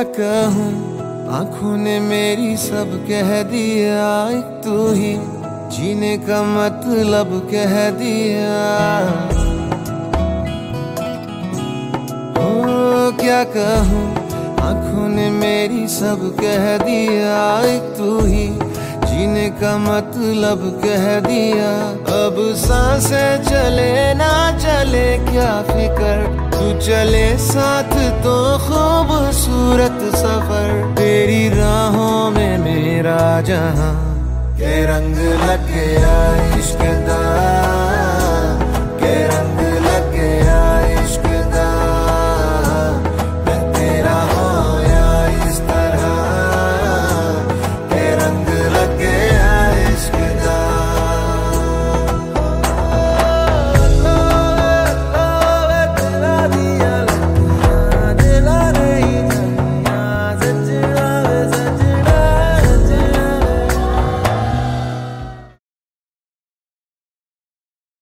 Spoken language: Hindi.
क्या कहूँ, आँखों ने मेरी सब कह दिया, एक तू ही, जीने का मतलब कह दिया। ओ, क्या कहूँ, आँखों ने मेरी सब कह दिया, एक तू ही, जीने का मतलब कह दिया। अब साँसें चले ना चले, क्या फिकर, तू चले साथ मेरा जहाँ के रंग लग गया।